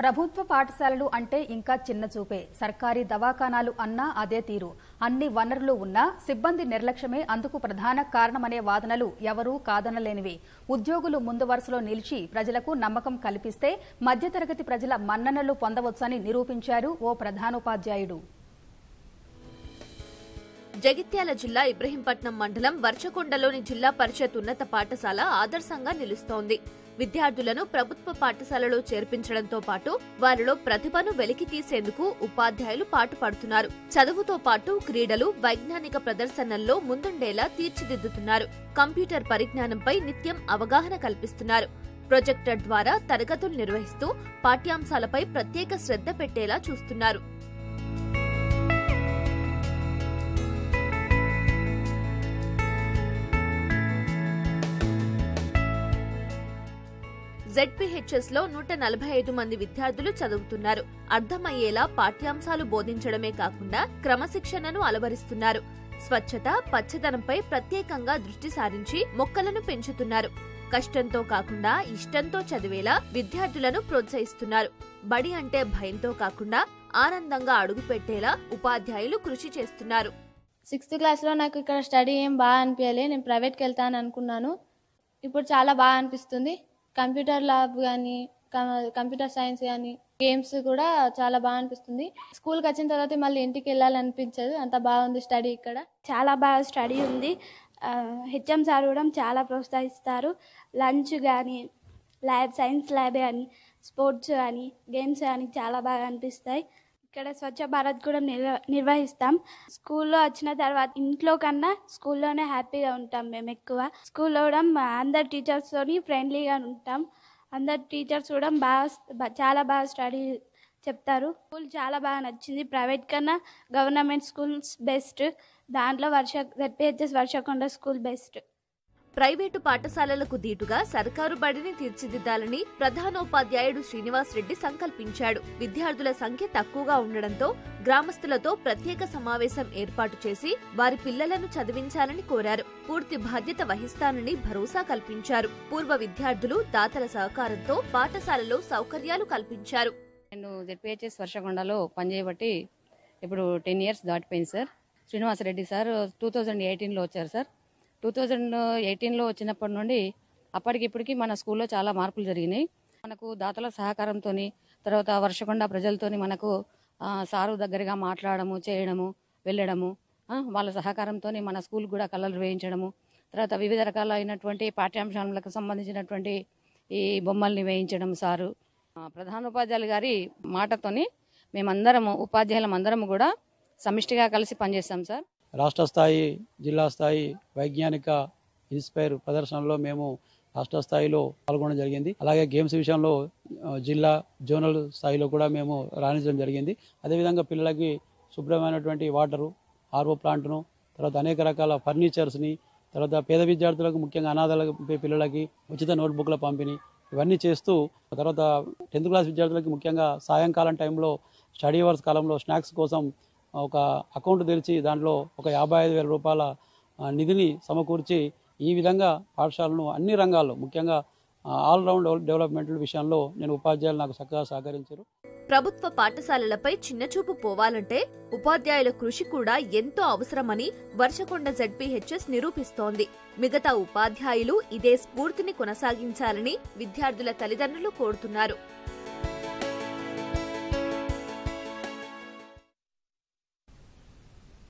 ప్రభుత్వ పాఠశాలలు అంటే ఇంకా చిన్న చూపే. సర్కారీ దవాఖానాలు అన్నా అదే తీరు. అన్ని వనరులు ఉన్నా సిబ్బంది నిర్లక్ష్యమే అందుకు ప్రధాన కారణమనే వాదనలు ఎవరూ కాదనలేనివి. ఉద్యోగులు ముందు వరుసలో నిలిచి ప్రజలకు నమ్మకం కల్పిస్తే మధ్యతరగతి ప్రజల మన్ననలు పొందవచ్చని నిరూపించారు ఓ ప్రధానోపాధ్యాయుడు. జగిత్యాల జిల్లా ఇబ్రహీంపట్నం మండలం వర్చకొండలోని జిల్లా పరిషత్ ఉన్నత పాఠశాల ఆదర్శంగా నిలుస్తోంది. విద్యార్థులను ప్రభుత్వ పాఠశాలలో చేర్పించడంతో పాటు వారిలో ప్రతిభను వెలికి తీసేందుకు ఉపాధ్యాయులు పాటుపడుతున్నారు. చదువుతో పాటు క్రీడలు వైజ్ఞానిక ప్రదర్శనల్లో ముందుండేలా తీర్చిదిద్దుతున్నారు. కంప్యూటర్ పరిజ్ఞానంపై నిత్యం అవగాహన కల్పిస్తున్నారు. ప్రొజెక్టర్ ద్వారా తరగతులు నిర్వహిస్తూ పాఠ్యాంశాలపై ప్రత్యేక శ్రద్ధ పెట్టేలా చూస్తున్నారు. జెడ్పీహెచ్ఎస్లో నూట నలభై ఐదు మంది విద్యార్థులు చదువుతున్నారు. అర్థమయ్యేలా పాఠ్యాంశాలు బోధించడమే కాకుండా క్రమశిక్షణను అలవరిస్తున్నారు. స్వచ్ఛత పచ్చదనంపై ప్రత్యేకంగా దృష్టి సారించి మొక్కలను పెంచుతున్నారు. కష్టంతో కాకుండా ఇష్టంతో చదివేలా విద్యార్థులను ప్రోత్సహిస్తున్నారు. బడి అంటే భయంతో కాకుండా ఆనందంగా అడుగుపెట్టేలా ఉపాధ్యాయులు కృషి చేస్తున్నారు. సిక్స్త్ క్లాస్లో నాకు ఇక్కడ స్టడీ ఏం బాగా అనిపించలే నేను ప్రైవేట్కి వెళ్తాను అనుకున్నాను ఇప్పుడు చాలా బాగా అనిపిస్తుంది. కంప్యూటర్ ల్యాబ్ కానీ కంప్యూటర్ సైన్స్ కానీ గేమ్స్ కూడా చాలా బాగా అనిపిస్తుంది. స్కూల్కి వచ్చిన తర్వాత మళ్ళీ ఇంటికి వెళ్ళాలనిపించదు. అంత బాగుంది స్టడీ ఇక్కడ. చాలా బాగా స్టడీ ఉంది. హెచ్ఎం సార్ కూడా చాలా ప్రోత్సహిస్తారు. లంచ్ కానీ ల్యాబ్ సైన్స్ ల్యాబ్ కానీ స్పోర్ట్స్ కానీ గేమ్స్ కానీ చాలా బాగా అనిపిస్తాయి. ఇక్కడ స్వచ్ఛ భారత్ కూడా నిర్వ నిర్వహిస్తాం. స్కూల్లో వచ్చిన తర్వాత ఇంట్లో కన్నా స్కూల్లోనే హ్యాపీగా ఉంటాం మేము ఎక్కువ. స్కూల్లో కూడా మా అందరు టీచర్స్తోని ఫ్రెండ్లీగా ఉంటాం. అందరు టీచర్స్ కూడా బాగా చాలా బాగా స్టడీ చెప్తారు. స్కూల్ చాలా బాగా నచ్చింది. ప్రైవేట్ కన్నా గవర్నమెంట్ స్కూల్స్ బెస్ట్ దాంట్లో Varsha ZPHS Varshakonda school best private పాఠశాలలకు దీటుగా సర్కారు బడిని తీర్చిదిద్దాలని ప్రధానోపాధ్యాయుడు శ్రీనివాస్ రెడ్డి సంకల్పించాడు. విద్యార్థుల సంఖ్య తక్కువగా ఉండడంతో గ్రామస్తులతో ప్రత్యేక సమావేశం ఏర్పాటు చేసి వారి పిల్లలను చదివించాలని కోరారు. పూర్తి బాధ్యత వహిస్తానని భరోసా కల్పించారు. పూర్వ విద్యార్థులు దాతల సహకారంతో పాఠశాలలో సౌకర్యాలు కల్పించారు. నేను జెడ్పిహెచ్ఎస్ వర్షకొండలో పనిచేయబట్టి ఇప్పుడు టెన్ ఇయర్స్ దాటిపోయింది sir. Srinivasa Reddy sir two thousand ఎయిటీన్లో వచ్చారు సార్. టూ థౌజండ్ ఎయిటీన్లో వచ్చినప్పటి నుండి అప్పటికిప్పటికి మన స్కూల్లో చాలా మార్పులు జరిగినాయి. మనకు దాతల సహకారంతో తర్వాత వర్షకొండ ప్రజలతోని మనకు సారు దగ్గరగా మాట్లాడము చేయడము వెళ్ళడము వాళ్ళ సహకారంతో మన స్కూల్ కూడా కలర్లు వేయించడము తర్వాత వివిధ రకాలైనటువంటి పాఠ్యాంశాలకు సంబంధించినటువంటి ఈ బొమ్మల్ని వేయించడం సారు. ప్రధానోపాధ్యాయులు గారి మాటతోని మేమందరము ఉపాధ్యాయులం అందరము కూడా సమిష్టిగా కలిసి పనిచేస్తాం సార్. రాష్ట్ర స్థాయి జిల్లా స్థాయి వైజ్ఞానిక ఇన్స్పైర్ ప్రదర్శనలో మేము రాష్ట్ర స్థాయిలో పాల్గొనడం జరిగింది. అలాగే గేమ్స్ విషయంలో జిల్లా జోనల్ స్థాయిలో కూడా మేము రాణించడం జరిగింది. అదేవిధంగా పిల్లలకి శుభ్రమైనటువంటి వాటరు ఆర్ఓ ప్లాంట్ను తర్వాత అనేక రకాల ఫర్నిచర్స్ని తర్వాత పేద విద్యార్థులకు ముఖ్యంగా అనాథాల పిల్లలకి ఉచిత నోట్బుక్ల పంపిణీ ఇవన్నీ చేస్తూ తర్వాత టెన్త్ క్లాస్ విద్యార్థులకి ముఖ్యంగా సాయంకాలం టైంలో స్టడీ అవర్స్ కాలంలో స్నాక్స్ కోసం ఒక అకౌంట్ తెరిచి దాంట్లో ఒక యాభై ఐదు వేల రూపాయల నిధిని సమకూర్చి ఈ విధంగా పాఠశాలను అన్ని రంగాల్లో ముఖ్యంగా ఆల్రౌండ్ డెవలప్మెంట్ విషయంలో నేను ఉపాధ్యాయులు నాకు చక్కగా సహకరించారు. ప్రభుత్వ పాఠశాలలపై చిన్నచూపు పోవాలంటే ఉపాధ్యాయుల కృషి కూడా ఎంతో అవసరమని వర్షకొండ జడ్పీహెచ్ఎస్ నిరూపిస్తోంది. మిగతా ఉపాధ్యాయులు ఇదే స్ఫూర్తిని కొనసాగించాలని విద్యార్థుల తల్లిదండ్రులు కోరుతున్నారు.